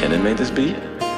Kenan made this beat?